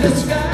the sky.